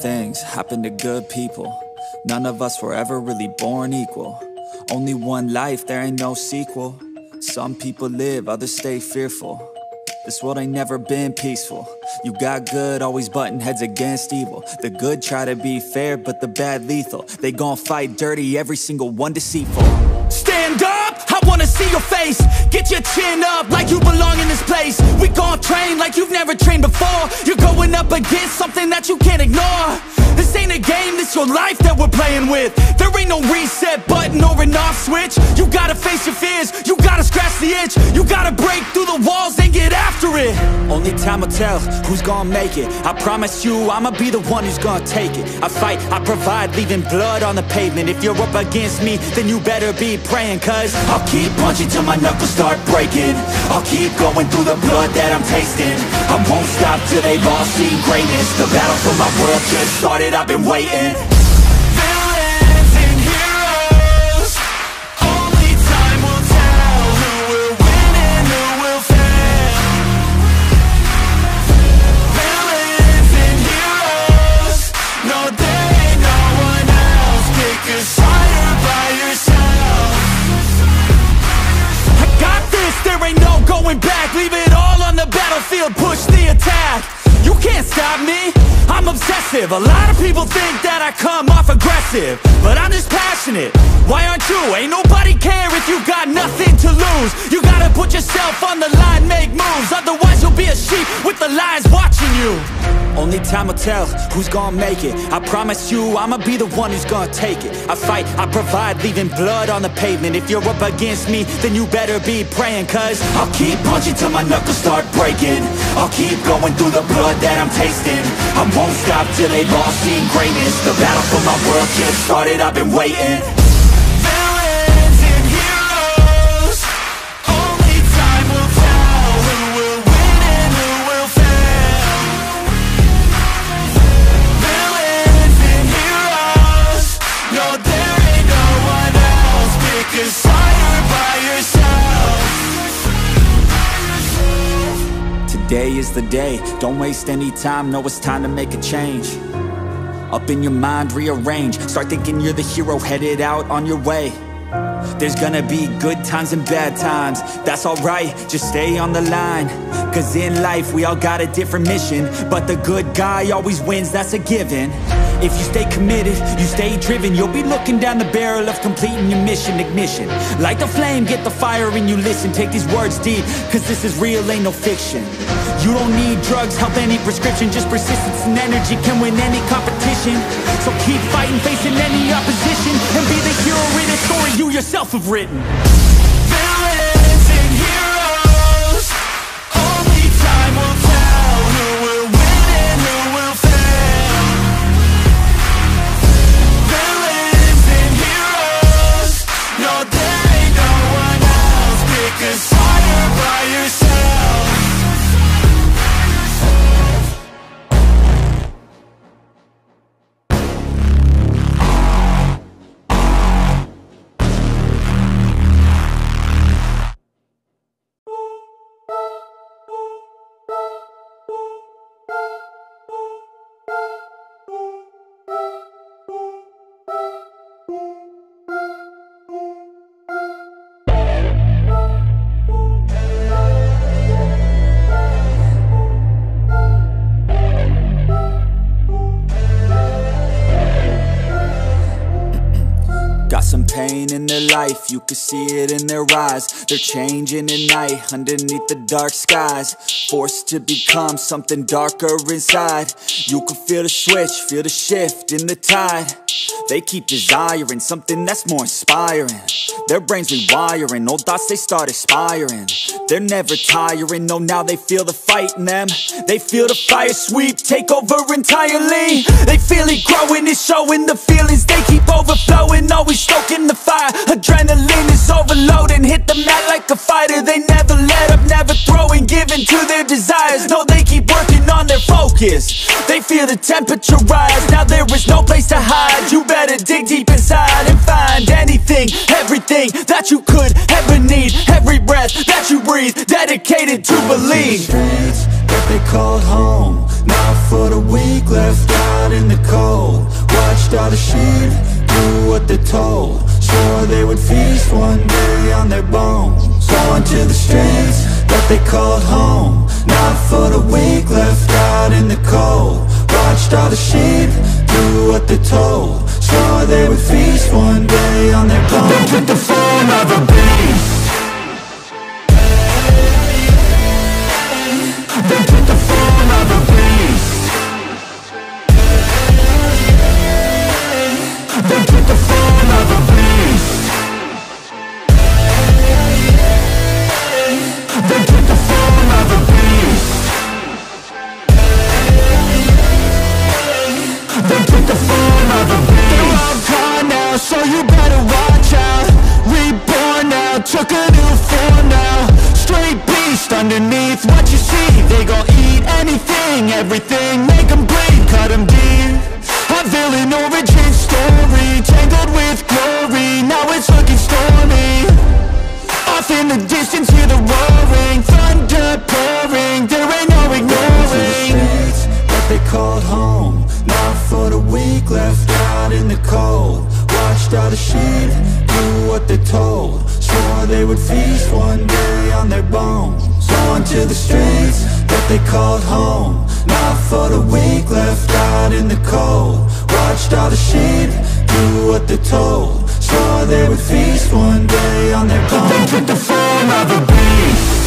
things happen to good people. None of us were ever really born equal. Only one life, there ain't no sequel. Some people live, others stay fearful. This world ain't never been peaceful. You got good, always butting heads against evil. The good try to be fair, but the bad lethal. They gon' fight dirty, every single one deceitful. Wanna see your face. Get your chin up like you belong in this place. We gon' train like you've never trained before. You're going up against something that you can't ignore. This ain't a game, this your life that we're playing with. There ain't no reset button or an off switch. You gotta face your fears, you gotta scratch the itch. You gotta break through the walls and get after it. Only time will tell who's gonna make it. I promise you, I'ma be the one who's gonna take it. I fight, I provide, leaving blood on the pavement. If you're up against me, then you better be praying, cause I'll keep punching till my knuckles start breaking. I'll keep going through the blood that I'm tasting. I won't stop till they've all seen greatness. The battle for my world just started, I've been waiting. Leave it all on the battlefield, push the attack. You can't stop me, I'm obsessive. A lot of people think that I come off aggressive, but I'm just passionate. Why aren't you? Ain't nobody care if you got nothing to lose. You gotta put yourself on the line, make moves. Otherwise, you'll be a sheep with the lions watching you. Only time will tell who's gonna make it. I promise you, I'ma be the one who's gonna take it. I fight, I provide, leaving blood on the pavement. If you're up against me, then you better be praying, cause I'll keep punching till my knuckles start breaking. I'll keep going through the blood that I'm tasting. I won't stop till they've all seen greatness. The battle for my world just started, I've been waiting. Today is the day, don't waste any time, know it's time to make a change. Up in your mind, rearrange. Start thinking you're the hero headed out on your way. There's gonna be good times and bad times. That's alright, just stay on the line. Cause in life, we all got a different mission. But the good guy always wins, that's a given. If you stay committed, you stay driven, you'll be looking down the barrel of completing your mission. Ignition. Light the flame, get the fire and you listen. Take these words deep, cause this is real, ain't no fiction. You don't need drugs, help any prescription Just persistence and energy can win any competition So keep fighting, facing any opposition And be the hero in a story you yourself have written pain in their life, you can see it in their eyes. They're changing at night, underneath the dark skies. Forced to become something darker inside. You can feel the switch, feel the shift in the tide. They keep desiring something that's more inspiring. Their brains rewiring, old thoughts they start aspiring They're never tiring, no now they feel the fight in them They feel the fire sweep, take over entirely. They feel it growing, it's showing the feelings They keep overflowing, giving to their desires. No, they keep working on their focus. They feel the temperature rise, now there is no place to hide. You better dig deep inside and find anything, everything that you could ever need. Every breath that you breathe, dedicated to believe. Streets that they called home. Not for the weak, left out in the cold. Watched all the sheep do what they're told. Swore they would feast one day on their bones. Going to the streets that they called home. Not for the weak, left out in the cold. Watched all the sheep do what they're told. Swore they would feast one day on their bones They took the form of a beast. They took the form of a beast everything Make them bleed, cut them deep. A villain origin story Tangled with glory, now it's looking stormy. Off in the distance, hear the roaring. Thunder pouring, there ain't no ignoring. That they called home Not for the weak, left out in the cold. Watched all the sheep do what they're told. Swore they would feast one day on their bones. Going to the streets that they called home Not for the weak, left out in the cold. Watched all the sheep do what they're told. Swore they would feast one day on their bones They took the form of a beast